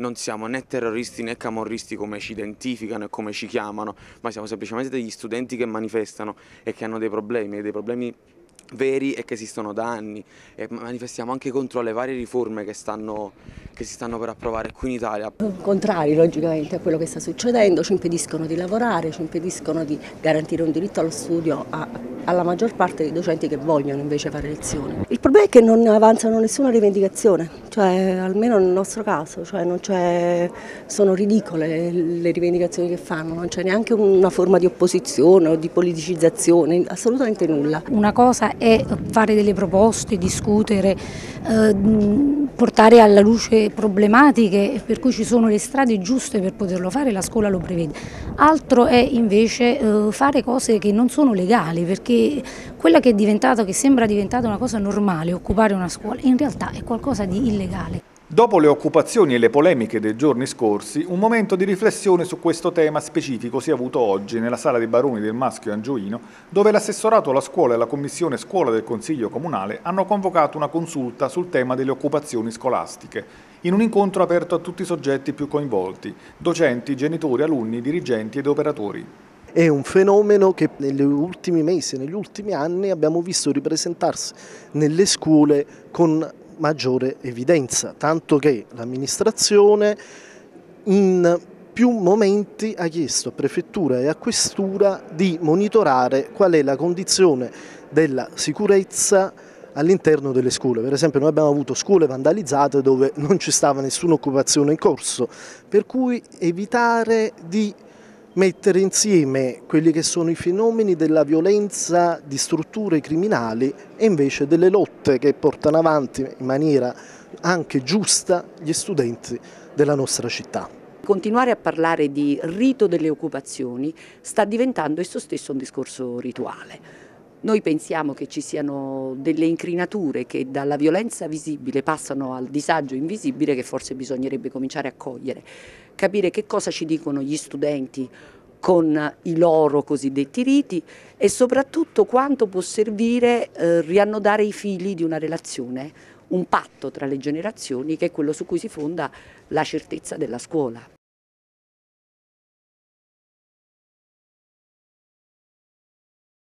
non siamo né terroristi né camorristi come ci identificano e come ci chiamano, ma siamo semplicemente degli studenti che manifestano e che hanno dei problemi, dei problemi veri e che esistono da anni e manifestiamo anche contro le varie riforme che, stanno, che, si stanno per approvare qui in Italia. Contrari logicamente a quello che sta succedendo, ci impediscono di lavorare, ci impediscono di garantire un diritto allo studio a, alla maggior parte dei docenti che vogliono invece fare lezioni. Il problema è che non avanzano nessuna rivendicazione, cioè almeno nel nostro caso, cioè sono ridicole le rivendicazioni che fanno, non c'è neanche una forma di opposizione o di politicizzazione, assolutamente nulla. Una cosa è fare delle proposte, discutere, eh, portare alla luce problematiche per cui ci sono le strade giuste per poterlo fare, la scuola lo prevede. Altro è invece eh, fare cose che non sono legali, quella che è diventata, che sembra diventata una cosa normale, occupare una scuola, in realtà è qualcosa di illegale. Dopo le occupazioni e le polemiche dei giorni scorsi, un momento di riflessione su questo tema specifico si è avuto oggi nella Sala dei Baroni del Maschio Angioino, dove l'assessorato alla scuola e la commissione scuola del Consiglio Comunale hanno convocato una consulta sul tema delle occupazioni scolastiche, in un incontro aperto a tutti i soggetti più coinvolti, docenti, genitori, alunni, dirigenti ed operatori. È un fenomeno che negli ultimi mesi, negli ultimi anni abbiamo visto ripresentarsi nelle scuole con maggiore evidenza, tanto che l'amministrazione in più momenti ha chiesto a prefettura e a questura di monitorare qual è la condizione della sicurezza all'interno delle scuole. Per esempio noi abbiamo avuto scuole vandalizzate dove non ci stava nessuna occupazione in corso, per cui evitare di mettere insieme quelli che sono i fenomeni della violenza di strutture criminali e invece delle lotte che portano avanti in maniera anche giusta gli studenti della nostra città. Continuare a parlare di rito delle occupazioni sta diventando esso stesso un discorso rituale. Noi pensiamo che ci siano delle incrinature che dalla violenza visibile passano al disagio invisibile che forse bisognerebbe cominciare a cogliere, capire che cosa ci dicono gli studenti con i loro cosiddetti riti e soprattutto quanto può servire eh, riannodare i fili di una relazione, un patto tra le generazioni che è quello su cui si fonda la certezza della scuola.